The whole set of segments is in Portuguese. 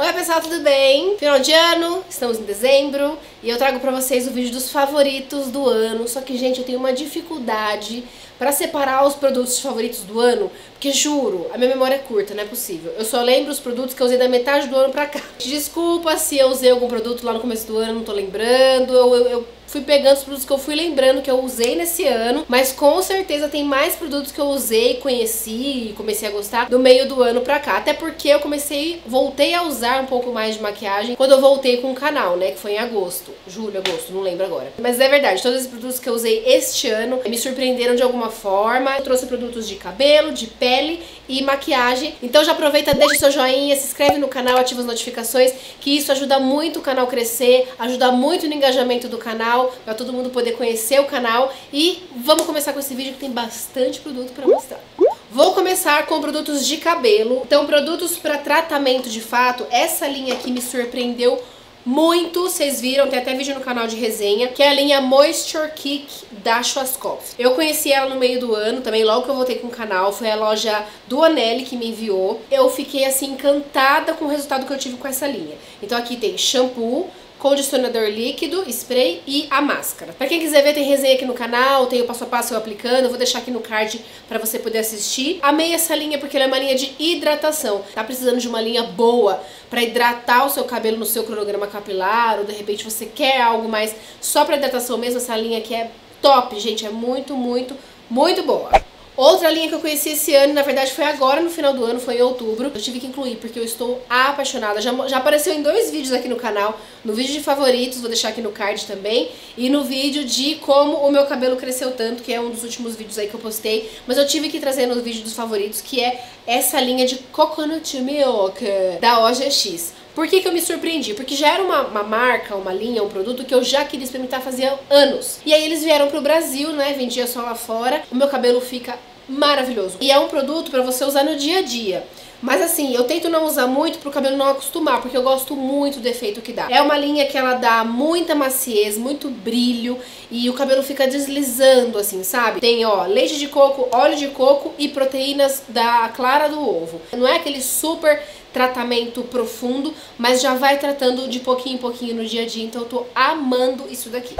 Oi pessoal, tudo bem? Final de ano, estamos em dezembro e eu trago pra vocês o vídeo dos favoritos do ano. Só que, gente, eu tenho uma dificuldade pra separar os produtos favoritos do ano, porque juro, a minha memória é curta, não é possível. Eu só lembro os produtos que eu usei da metade do ano pra cá. Desculpa se eu usei algum produto lá no começo do ano, não tô lembrando. eu, eu, eu fui pegando os produtos que eu fui lembrando que eu usei nesse ano, mas com certeza tem mais produtos que eu usei, conheci e comecei a gostar do meio do ano pra cá. Até porque eu comecei, voltei a usar um pouco mais de maquiagem quando eu voltei com o canal, né? Que foi em agosto, julho, agosto, não lembro agora. Mas é verdade, todos os produtos que eu usei este ano me surpreenderam de alguma forma. Eu trouxe produtos de cabelo, de pele e maquiagem. Então já aproveita, deixa seu joinha, se inscreve no canal, ativa as notificações, que isso ajuda muito o canal crescer, ajuda muito no engajamento do canal canal, para todo mundo poder conhecer o canal. E vamos começar com esse vídeo que tem bastante produto para mostrar. Vou começar com produtos de cabelo. Então, produtos para tratamento de fato. Essa linha aqui me surpreendeu muito, vocês viram, tem até vídeo no canal de resenha, que é a linha Moisture Kick da Schwarzkopf. Eu conheci ela no meio do ano, também logo que eu voltei com o canal, foi a loja do Anelli que me enviou. Eu fiquei assim encantada com o resultado que eu tive com essa linha. Então aqui tem shampoo, condicionador líquido, spray e a máscara. Pra quem quiser ver, tem resenha aqui no canal, tem o passo a passo eu aplicando, eu vou deixar aqui no card pra você poder assistir. Amei essa linha porque ela é uma linha de hidratação. Tá precisando de uma linha boa pra hidratar o seu cabelo no seu cronograma capilar, ou de repente você quer algo mais só pra hidratação mesmo, essa linha aqui é top, gente, é muito, muito, muito boa. Outra linha que eu conheci esse ano, na verdade foi agora no final do ano, foi em outubro. Eu tive que incluir porque eu estou apaixonada. Já, já apareceu em dois vídeos aqui no canal. No vídeo de favoritos, vou deixar aqui no card também. E no vídeo de como o meu cabelo cresceu tanto, que é um dos últimos vídeos aí que eu postei. Mas eu tive que trazer no vídeo dos favoritos, que é essa linha de Coconut Milk da OGX. Por que, que eu me surpreendi? Porque já era uma, uma, marca, uma linha, um produto que eu já queria experimentar fazia anos. E aí eles vieram pro Brasil, né? Vendia só lá fora. O meu cabelo fica maravilhoso. E é um produto para você usar no dia a dia. Mas assim, eu tento não usar muito pro cabelo não acostumar, porque eu gosto muito do efeito que dá. É uma linha que ela dá muita maciez, muito brilho e o cabelo fica deslizando assim, sabe? Tem, ó, leite de coco, óleo de coco e proteínas da clara do ovo. Não é aquele super tratamento profundo, mas já vai tratando de pouquinho em pouquinho no dia a dia, então eu tô amando isso daqui.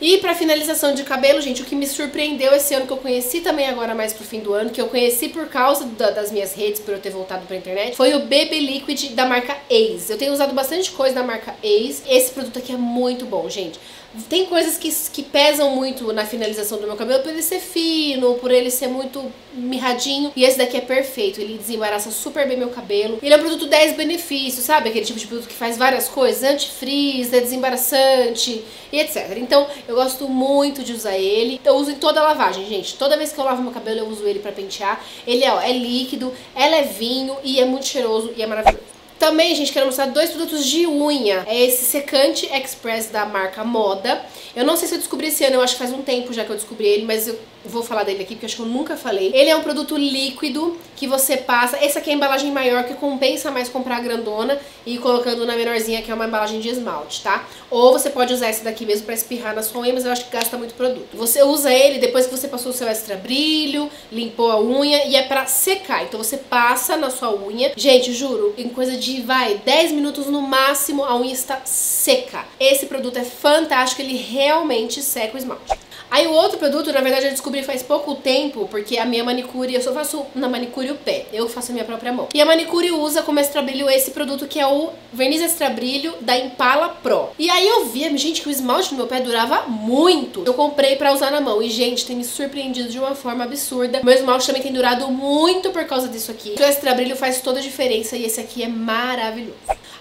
E pra finalização de cabelo, gente, o que me surpreendeu esse ano, que eu conheci também agora mais pro fim do ano, que eu conheci por causa da, das minhas redes, por eu ter voltado pra internet, foi o BB Liquid da marca Ace. Eu tenho usado bastante coisa da marca Ace. Esse produto aqui é muito bom, gente. Tem coisas que, que pesam muito na finalização do meu cabelo por ele ser fino, por ele ser muito mirradinho. E esse daqui é perfeito, ele desembaraça super bem meu cabelo. Ele é um produto 10 benefícios, sabe? Aquele tipo de produto que faz várias coisas, antifrizz, é desembaraçante e etc. Então, eu gosto muito de usar ele. Eu uso em toda a lavagem, gente. Toda vez que eu lavo meu cabelo, eu uso ele pra pentear. Ele é, ó, é líquido, é levinho e é muito cheiroso e é maravilhoso. Também, gente, quero mostrar dois produtos de unha. É esse secante express da marca Moda. Eu não sei se eu descobri esse ano, eu acho que faz um tempo já que eu descobri ele, mas eu vou falar dele aqui porque acho que eu nunca falei. Ele é um produto líquido que você passa. Esse aqui é a embalagem maior que compensa mais comprar a grandona e ir colocando na menorzinha que é uma embalagem de esmalte, tá? Ou você pode usar esse daqui mesmo pra espirrar na sua unha, mas eu acho que gasta muito produto. Você usa ele depois que você passou o seu extra brilho, limpou a unha e é pra secar. Então você passa na sua unha. Gente, juro, em coisa de, vai, 10 minutos no máximo a unha está seca. Esse produto é fantástico, ele realmente seca o esmalte. Aí o outro produto, na verdade, eu descobri faz pouco tempo, porque a minha manicure, eu só faço na manicure o pé, eu faço a minha própria mão. E a manicure usa como extra brilho esse produto que é o verniz extra brilho da Impala Pro. E aí eu vi, gente, que o esmalte no meu pé durava muito. Eu comprei pra usar na mão e, gente, tem me surpreendido de uma forma absurda. Meu esmalte também tem durado muito por causa disso aqui. O extra brilho faz toda a diferença e esse aqui é maravilhoso.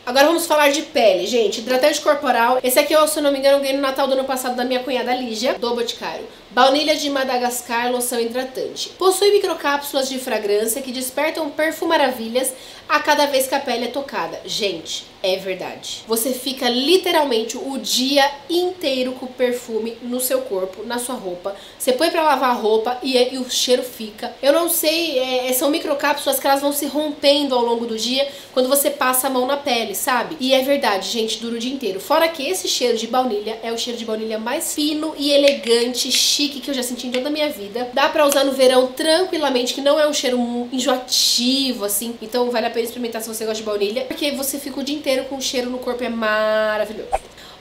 Agora vamos falar de pele, gente. Hidratante corporal. Esse aqui eu, se não me engano, ganhei no Natal do ano passado da minha cunhada Lígia, do Boticário. Baunilha de Madagascar, loção hidratante. Possui microcápsulas de fragrância que despertam perfumaravilhas a cada vez que a pele é tocada. Gente, é verdade. Você fica literalmente o dia inteiro com perfume no seu corpo, na sua roupa. Você põe pra lavar a roupa e, é, e o cheiro fica. Eu não sei, é, são microcápsulas que elas vão se rompendo ao longo do dia quando você passa a mão na pele, sabe? E é verdade, gente, dura o dia inteiro. Fora que esse cheiro de baunilha é o cheiro de baunilha mais fino e elegante, chique chique que eu já senti em toda a minha vida. Dá pra usar no verão tranquilamente, que não é um cheiro enjoativo, assim. Então vale a pena experimentar se você gosta de baunilha, porque você fica o dia inteiro com o cheiro no corpo, é maravilhoso.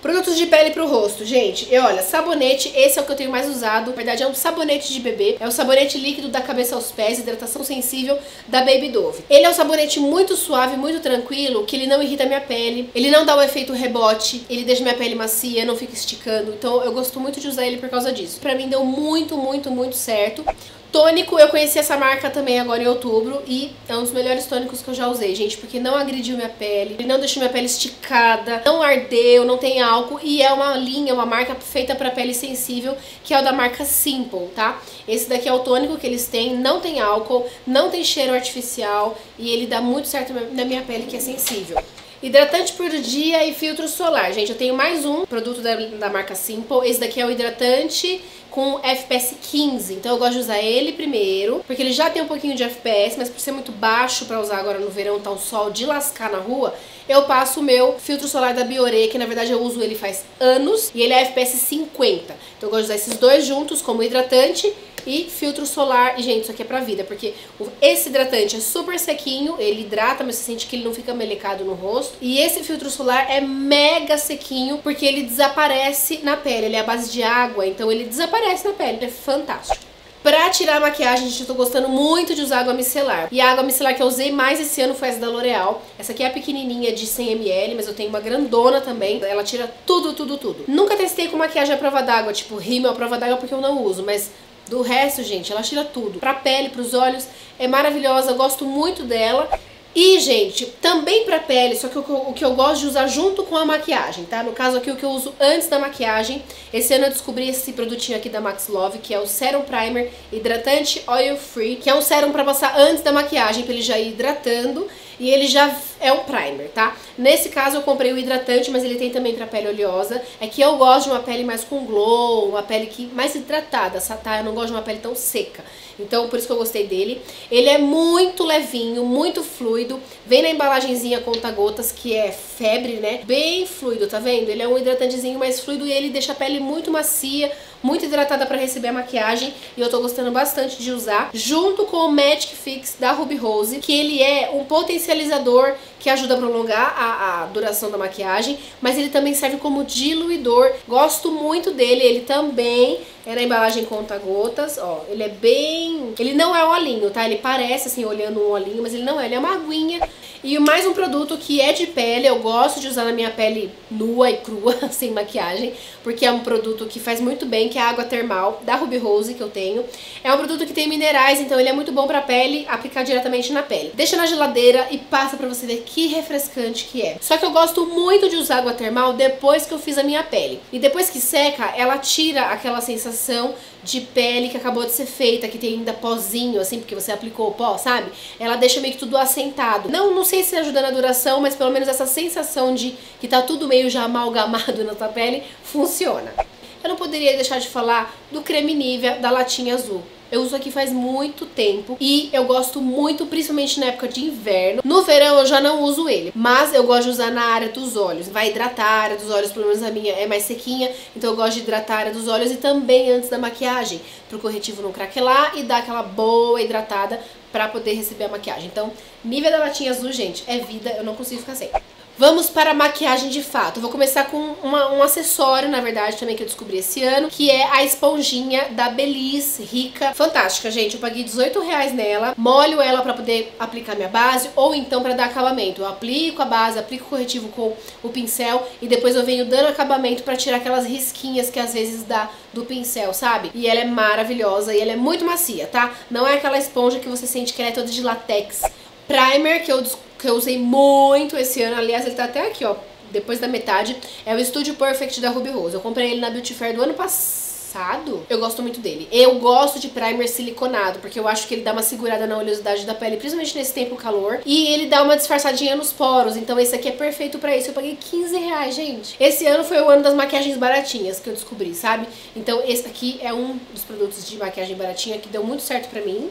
Produtos de pele pro rosto, gente. E olha, sabonete, esse é o que eu tenho mais usado. Na verdade, é um sabonete de bebê. É o sabonete líquido da cabeça aos pés, hidratação sensível da Baby Dove. Ele é um sabonete muito suave, muito tranquilo, que ele não irrita minha pele. Ele não dá o efeito rebote, ele deixa minha pele macia, não fica esticando. Então eu gosto muito de usar ele por causa disso. Pra mim deu muito, muito, muito certo. Tônico, eu conheci essa marca também agora em outubro e é um dos melhores tônicos que eu já usei, gente, porque não agrediu minha pele, ele não deixou minha pele esticada, não ardeu, não tem álcool e é uma linha, uma marca feita para pele sensível, que é o da marca Simple, tá? Esse daqui é o tônico que eles têm, não tem álcool, não tem cheiro artificial e ele dá muito certo na minha pele que é sensível. Hidratante por dia e filtro solar. Gente, eu tenho mais um produto da, da marca Simple. Esse daqui é o hidratante com FPS 15. Então eu gosto de usar ele primeiro, porque ele já tem um pouquinho de FPS, mas por ser muito baixo para usar agora no verão, tá um sol de lascar na rua, eu passo o meu filtro solar da Biore, que na verdade eu uso ele faz anos, e ele é FPS 50. Então eu gosto de usar esses dois juntos como hidratante e filtro solar. E, gente, isso aqui é pra vida, porque esse hidratante é super sequinho, ele hidrata, mas você sente que ele não fica melecado no rosto. E esse filtro solar é mega sequinho, porque ele desaparece na pele. Ele é a base de água, então ele desaparece na pele. É fantástico. Pra tirar a maquiagem, gente, eu tô gostando muito de usar água micelar. E a água micelar que eu usei mais esse ano foi essa da L'Oreal. Essa aqui é a pequenininha de 100ml, mas eu tenho uma grandona também. Ela tira tudo, tudo, tudo. Nunca testei com maquiagem à prova d'água, tipo rímel à prova d'água porque eu não uso, mas do resto, gente, ela tira tudo. Pra pele, pros olhos, é maravilhosa, eu gosto muito dela. E, gente, também pra pele, só que o, o, que eu gosto de usar junto com a maquiagem, tá? No caso aqui, o que eu uso antes da maquiagem. Esse ano eu descobri esse produtinho aqui da Max Love, que é o Serum Primer Hidratante Oil Free, que é um sérum pra passar antes da maquiagem, pra ele já ir hidratando e ele já é um primer, tá? Nesse caso eu comprei o hidratante, mas ele tem também pra pele oleosa. É que eu gosto de uma pele mais com glow, uma pele que mais hidratada, tá? Eu não gosto de uma pele tão seca. Então, por isso que eu gostei dele. Ele é muito levinho, muito fluido. Vem na embalagenzinha conta-gotas, que é febre, né? Bem fluido, tá vendo? Ele é um hidratantezinho mais fluido e ele deixa a pele muito macia, muito hidratada para receber a maquiagem. E eu tô gostando bastante de usar. Junto com o Magic Fix da Ruby Rose, que ele é um potencializador que ajuda a prolongar a, a duração da maquiagem, mas ele também serve como diluidor. Gosto muito dele, ele também é na embalagem conta-gotas, ó. Ele é bem... Ele não é olhinho, tá? Ele parece, assim, olhando um olhinho, mas ele não é. Ele é uma aguinha. E mais um produto que é de pele, eu gosto de usar na minha pele nua e crua, sem maquiagem, porque é um produto que faz muito bem, que é a água termal da Ruby Rose, que eu tenho. É um produto que tem minerais, então ele é muito bom pra pele, aplicar diretamente na pele. Deixa na geladeira e passa pra você ver que refrescante que é. Só que eu gosto muito de usar água termal depois que eu fiz a minha pele. E depois que seca, ela tira aquela sensação de pele que acabou de ser feita, que tem ainda pozinho, assim, porque você aplicou o pó, sabe? Ela deixa meio que tudo assentado. Não, não sei se ajuda na duração, mas pelo menos essa sensação de que tá tudo meio já amalgamado na tua pele funciona. Eu não poderia deixar de falar do creme Nivea da latinha azul. Eu uso aqui faz muito tempo e eu gosto muito, principalmente na época de inverno. No verão eu já não uso ele, mas eu gosto de usar na área dos olhos. Vai hidratar a área dos olhos, pelo menos a minha é mais sequinha, então eu gosto de hidratar a área dos olhos e também antes da maquiagem, pro corretivo não craquelar e dar aquela boa hidratada pra poder receber a maquiagem. Então, nível da latinha azul, gente, é vida, eu não consigo ficar sem. Vamos para a maquiagem de fato. vou começar com uma, um acessório, na verdade, também que eu descobri esse ano, que é a esponjinha da Belize Rica. Fantástica, gente. Eu paguei 18 reais nela. Molho ela para poder aplicar minha base ou então para dar acabamento. Eu aplico a base, aplico o corretivo com o pincel e depois eu venho dando acabamento para tirar aquelas risquinhas que às vezes dá do pincel, sabe? E ela é maravilhosa e ela é muito macia, tá? Não é aquela esponja que você sente que ela é toda de latex. Primer que eu descobri que eu usei muito esse ano. Aliás, ele tá até aqui, ó, depois da metade. É o Studio Perfect da Ruby Rose. Eu comprei ele na Beauty Fair do ano passado. Eu gosto muito dele. Eu gosto de primer siliconado, porque eu acho que ele dá uma segurada na oleosidade da pele, principalmente nesse tempo calor. E ele dá uma disfarçadinha nos poros, então esse aqui é perfeito pra isso. Eu paguei 15 reais, gente. Esse ano foi o ano das maquiagens baratinhas que eu descobri, sabe? Então esse aqui é um dos produtos de maquiagem baratinha que deu muito certo pra mim.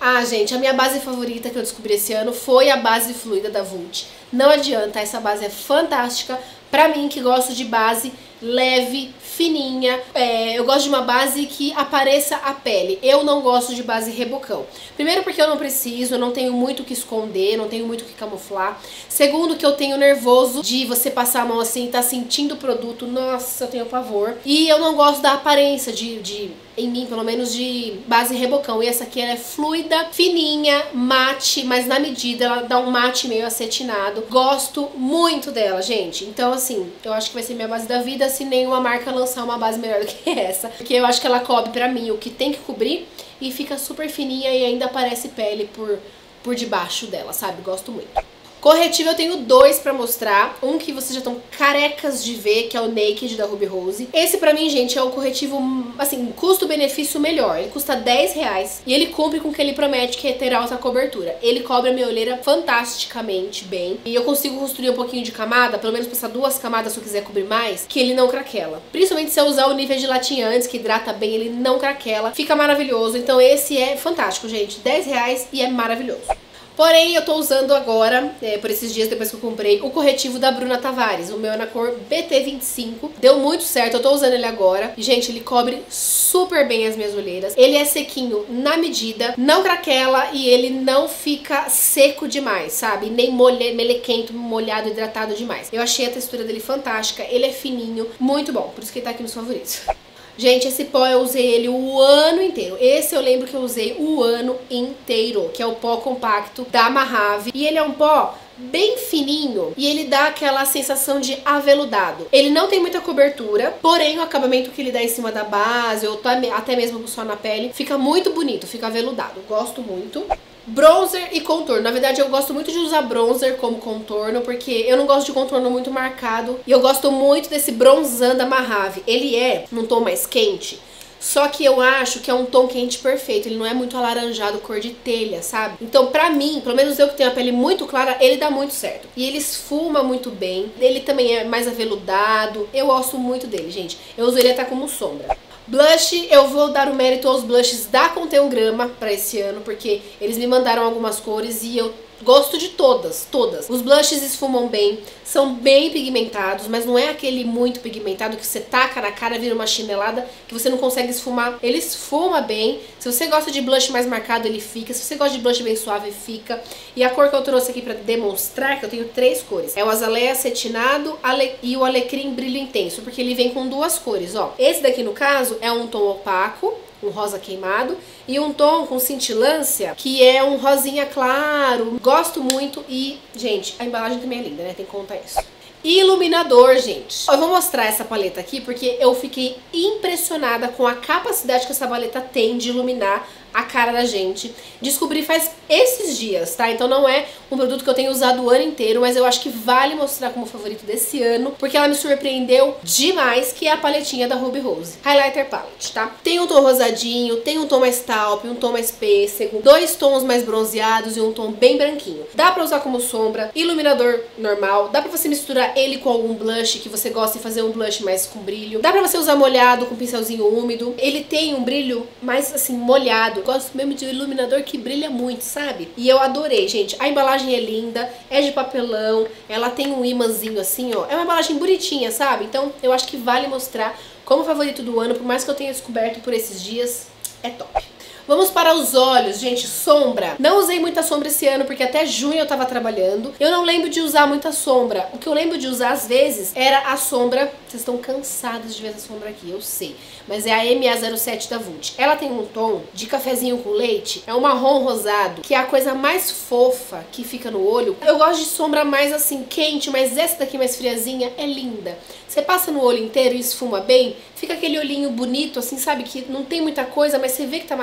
Ah, gente, a minha base favorita que eu descobri esse ano foi a base fluida da Vult. Não adianta, essa base é fantástica. Pra mim, que gosto de base leve, fininha. É, eu gosto de uma base que apareça a pele. Eu não gosto de base rebocão. Primeiro porque eu não preciso, eu não tenho muito o que esconder, não tenho muito o que camuflar. Segundo que eu tenho nervoso de você passar a mão assim, tá sentindo o produto. Nossa, eu tenho pavor. E eu não gosto da aparência de, de em mim, pelo menos de base rebocão. E essa aqui ela é fluida, fininha, mate, mas na medida ela dá um mate meio acetinado. Gosto muito dela, gente. Então, assim, eu acho que vai ser minha base da vida se nenhuma marca lançar uma base melhor do que essa. Porque eu acho que ela cobre pra mim o que tem que cobrir e fica super fininha e ainda aparece pele por, por debaixo dela, sabe? Gosto muito. Corretivo eu tenho dois pra mostrar. Um que vocês já estão carecas de ver, que é o Naked da Ruby Rose. Esse pra mim, gente, é o corretivo, assim, custo-benefício melhor. Ele custa 10 reais e ele cumpre com o que ele promete, que é ter alta cobertura. Ele cobre a minha olheira fantasticamente bem. E eu consigo construir um pouquinho de camada, pelo menos passar duas camadas se eu quiser cobrir mais, que ele não craquela. Principalmente se eu usar o nível de latinha antes, que hidrata bem, ele não craquela. Fica maravilhoso. Então esse é fantástico, gente. 10 reais e é maravilhoso. Porém, eu tô usando agora, é, por esses dias depois que eu comprei, o corretivo da Bruna Tavares. O meu é na cor BT25. Deu muito certo, eu tô usando ele agora. Gente, ele cobre super bem as minhas olheiras. Ele é sequinho na medida, não craquela e ele não fica seco demais, sabe? Nem molhe, melequento, molhado, hidratado demais. Eu achei a textura dele fantástica, ele é fininho, muito bom. Por isso que ele tá aqui nos favoritos. Gente, esse pó eu usei ele o ano inteiro. Esse eu lembro que eu usei o ano inteiro, que é o pó compacto da Mahave. E ele é um pó bem fininho e ele dá aquela sensação de aveludado. Ele não tem muita cobertura, porém o acabamento que ele dá em cima da base ou até mesmo só na pele fica muito bonito, fica aveludado. Gosto muito. Bronzer e contorno. Na verdade, eu gosto muito de usar bronzer como contorno, porque eu não gosto de contorno muito marcado. E eu gosto muito desse bronzan da Mahave. Ele é num tom mais quente. Só que eu acho que é um tom quente perfeito, ele não é muito alaranjado, cor de telha, sabe? Então, pra mim, pelo menos eu que tenho a pele muito clara, ele dá muito certo. E ele esfuma muito bem, ele também é mais aveludado, eu gosto muito dele, gente. Eu uso ele até como sombra. Blush, eu vou dar o mérito aos blushes da Conteum Grama pra esse ano, porque eles me mandaram algumas cores e eu Gosto de todas, todas. Os blushes esfumam bem, são bem pigmentados, mas não é aquele muito pigmentado que você taca na cara, vira uma chinelada, que você não consegue esfumar. Ele esfuma bem. Se você gosta de blush mais marcado, ele fica. Se você gosta de blush bem suave, fica. E a cor que eu trouxe aqui pra demonstrar, que eu tenho três cores, é o azaleia acetinado e o alecrim brilho intenso, porque ele vem com duas cores, ó. Esse daqui, no caso, é um tom opaco, um rosa queimado, e um tom com cintilância, que é um rosinha claro. Gosto muito e, gente, a embalagem também é linda, né? Tem que contar isso. Iluminador, gente. Eu vou mostrar essa paleta aqui porque eu fiquei impressionada com a capacidade que essa paleta tem de iluminar a cara da gente. Descobri faz esses dias, tá? Então não é um produto que eu tenho usado o ano inteiro, mas eu acho que vale mostrar como favorito desse ano, porque ela me surpreendeu demais, que é a paletinha da Ruby Rose. Highlighter Palette, tá? Tem um tom rosadinho, tem um tom mais taupe, um tom mais pêssego, dois tons mais bronzeados e um tom bem branquinho. Dá pra usar como sombra, iluminador normal, dá pra você misturar ele com algum blush que você gosta e fazer um blush mais com brilho. Dá pra você usar molhado com pincelzinho úmido. Ele tem um brilho mais assim molhado Gosto mesmo de um iluminador que brilha muito, sabe? E eu adorei, gente. A embalagem é linda, é de papelão, ela tem um imãzinho assim, ó. É uma embalagem bonitinha, sabe? Então eu acho que vale mostrar como favorito do ano, por mais que eu tenha descoberto por esses dias, é top. Vamos para os olhos, gente, sombra. Não usei muita sombra esse ano porque até junho eu tava trabalhando. Eu não lembro de usar muita sombra. O que eu lembro de usar às vezes era a sombra. Vocês estão cansados de ver essa sombra aqui, eu sei. Mas é a MA07 da Vult. Ela tem um tom de cafezinho com leite. É um marrom rosado, que é a coisa mais fofa que fica no olho. Eu gosto de sombra mais assim, quente, mas essa daqui mais friazinha é linda. Você passa no olho inteiro e esfuma bem, fica aquele olhinho bonito, assim, sabe? Que não tem muita coisa, mas você vê que tá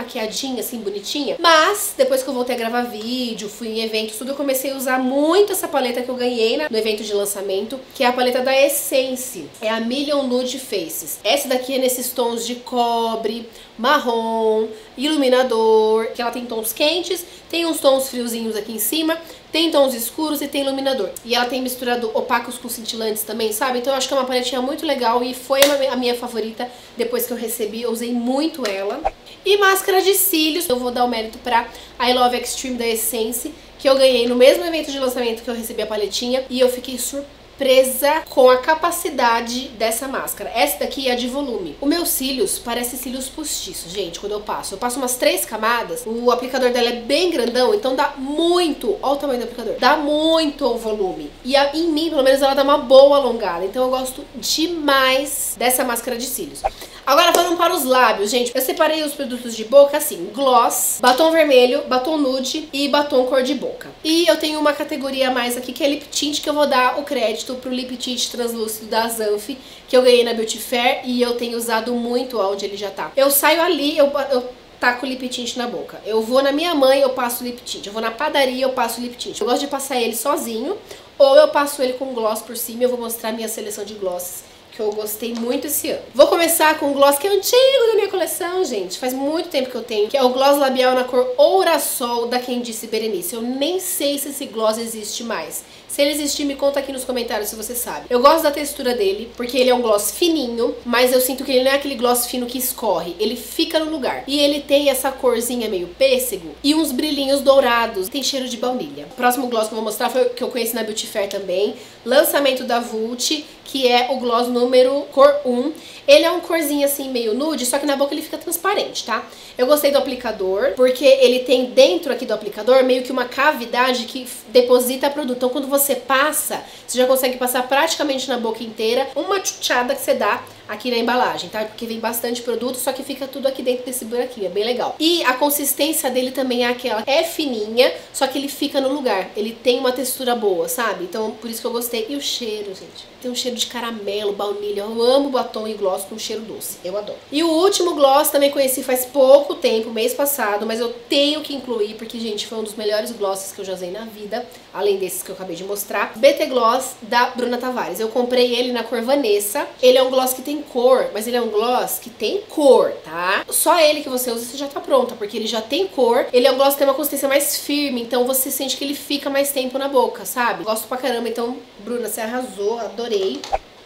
assim, bonitinha. Mas, depois que eu voltei a gravar vídeo, fui em eventos, tudo, eu comecei a usar muito essa paleta que eu ganhei no evento de lançamento, que é a paleta da Essence. É a Million Nude Faces. Essa daqui é nesses tons de cobre, marrom, iluminador, que ela tem tons quentes, tem uns tons friozinhos aqui em cima, tem tons escuros e tem iluminador. E ela tem misturado opacos com cintilantes também, sabe? Então eu acho que é uma paletinha muito legal e foi a minha favorita depois que eu recebi. Eu usei muito ela. E máscara de cílios, eu vou dar o mérito pra I Love Extreme da Essence, que eu ganhei no mesmo evento de lançamento que eu recebi a paletinha e eu fiquei surpresa surpresa com a capacidade dessa máscara. Essa daqui é de volume. O meus cílios parece cílios postiços, gente, quando eu passo. Eu passo umas três camadas, o aplicador dela é bem grandão, então dá muito, olha o tamanho do aplicador, dá muito volume. E a, em mim, pelo menos, ela dá uma boa alongada. Então eu gosto demais dessa máscara de cílios. Agora vamos para os lábios, gente. Eu separei os produtos de boca assim, gloss, batom vermelho, batom nude e batom cor de boca. E eu tenho uma categoria mais aqui que é lip tint, que eu vou dar o crédito pro lip tint translúcido da Zanf, que eu ganhei na Beauty Fair e eu tenho usado muito onde ele já tá. Eu saio ali, eu, eu taco lip tint na boca. Eu vou na minha mãe, eu passo lip tint. Eu vou na padaria, eu passo lip tint. Eu gosto de passar ele sozinho, ou eu passo ele com gloss por cima e eu vou mostrar minha seleção de glosses que eu gostei muito esse ano. Vou começar com um gloss que é antigo da minha coleção, gente. Faz muito tempo que eu tenho, que é o gloss labial na cor Ourasol da Quem Disse Berenice. Eu nem sei se esse gloss existe mais. Se ele existir, me conta aqui nos comentários se você sabe. Eu gosto da textura dele, porque ele é um gloss fininho, mas eu sinto que ele não é aquele gloss fino que escorre. Ele fica no lugar. E ele tem essa corzinha meio pêssego e uns brilhinhos dourados. Tem cheiro de baunilha. O próximo gloss que eu vou mostrar foi o que eu conheci na Beauty Fair também. Lançamento da Vult, que é o gloss número cor 1. Ele é um corzinho assim meio nude, só que na boca ele fica transparente, tá? Eu gostei do aplicador, porque ele tem dentro aqui do aplicador meio que uma cavidade que deposita produto. Então quando você passa, você já consegue passar praticamente na boca inteira uma chuchada que você dá aqui na embalagem, tá? Porque vem bastante produto, só que fica tudo aqui dentro desse buraquinho, é bem legal. E a consistência dele também é aquela, é fininha, só que ele fica no lugar. Ele tem uma textura boa, sabe? Então, por isso que eu gostei. E o cheiro, gente? Tem um cheiro de caramelo, baunilha. Eu amo batom e gloss com cheiro doce. Eu adoro. E o último gloss também conheci faz pouco tempo, mês passado, mas eu tenho que incluir porque, gente, foi um dos melhores glosses que eu já usei na vida, além desses que eu acabei de mostrar. BT Gloss da Bruna Tavares. Eu comprei ele na cor Vanessa. Ele é um gloss que tem cor, mas ele é um gloss que tem cor, tá? Só ele que você usa você já tá pronta, porque ele já tem cor. Ele é um gloss que tem uma consistência mais firme, então você sente que ele fica mais tempo na boca, sabe? Gosto pra caramba, então, Bruna, você arrasou, adorei.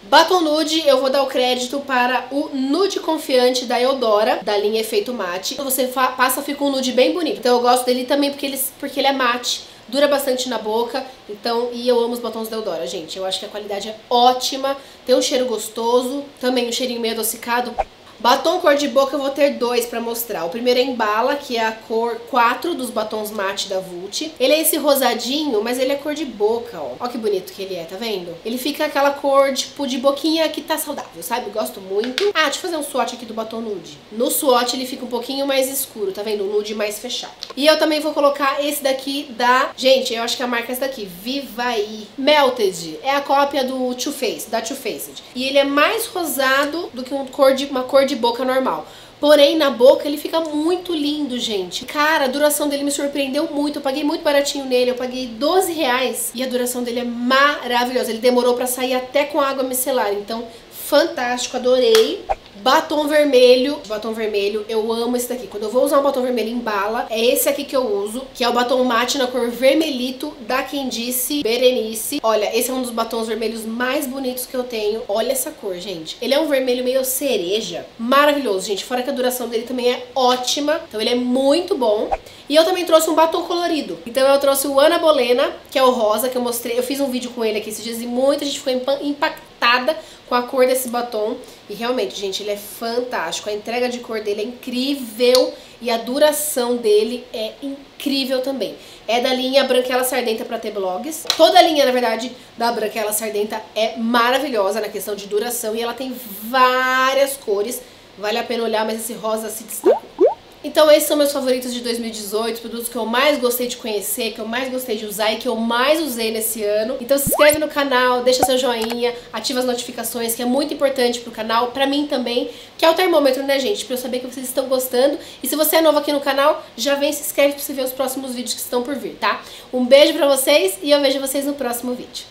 Batom Nude, eu vou dar o crédito para o Nude Confiante da Eudora, da linha Efeito Mate. Você passa, fica um nude bem bonito. Então eu gosto dele também porque ele, porque ele é mate, dura bastante na boca, então, e eu amo os batons da Eudora, gente. Eu acho que a qualidade é ótima, tem um cheiro gostoso, também um cheirinho meio adocicado. Batom cor de boca eu vou ter dois pra mostrar. O primeiro é em bala, que é a cor 4 dos batons mate da Vult. Ele é esse rosadinho, mas ele é cor de boca, ó. Ó que bonito que ele é, tá vendo? Ele fica aquela cor, tipo, de boquinha que tá saudável, sabe? Gosto muito. Ah, deixa eu fazer um swatch aqui do batom nude. No swatch ele fica um pouquinho mais escuro, tá vendo? O nude mais fechado. E eu também vou colocar esse daqui da... Gente, eu acho que a marca é essa daqui, Vivaí Melted. É a cópia do Too Faced, da Too Faced. E ele é mais rosado do que um cor de, uma cor de boca normal. Porém, na boca ele fica muito lindo, gente. Cara, a duração dele me surpreendeu muito. Eu paguei muito baratinho nele, eu paguei 12 reais. E a duração dele é maravilhosa. Ele demorou pra sair até com água micelar. Então, fantástico, adorei. Batom vermelho, batom vermelho, eu amo esse daqui. Quando eu vou usar um batom vermelho em bala, é esse aqui que eu uso, que é o batom mate na cor vermelhito da Quem Disse Berenice. Olha, esse é um dos batons vermelhos mais bonitos que eu tenho. Olha essa cor, gente. Ele é um vermelho meio cereja. Maravilhoso, gente. Fora que a duração dele também é ótima. Então ele é muito bom. E eu também trouxe um batom colorido. Então eu trouxe o Ana Bolena, que é o rosa, que eu mostrei. Eu fiz um vídeo com ele aqui esses dias e muita gente ficou impactada com a cor desse batom. E realmente, gente, ele é fantástico. A entrega de cor dele é incrível e a duração dele é incrível também. É da linha Branquela Sardenta para ter blogs. Toda a linha, na verdade, da Branquela Sardenta é maravilhosa na questão de duração e ela tem várias cores. Vale a pena olhar, mas esse rosa se destacou. Então esses são meus favoritos de 2018, produtos que eu mais gostei de conhecer, que eu mais gostei de usar e que eu mais usei nesse ano. Então se inscreve no canal, deixa seu joinha, ativa as notificações, que é muito importante pro canal, pra mim também, que é o termômetro, né gente, pra eu saber que vocês estão gostando. E se você é novo aqui no canal, já vem se inscreve pra você ver os próximos vídeos que estão por vir, tá? Um beijo pra vocês e eu vejo vocês no próximo vídeo.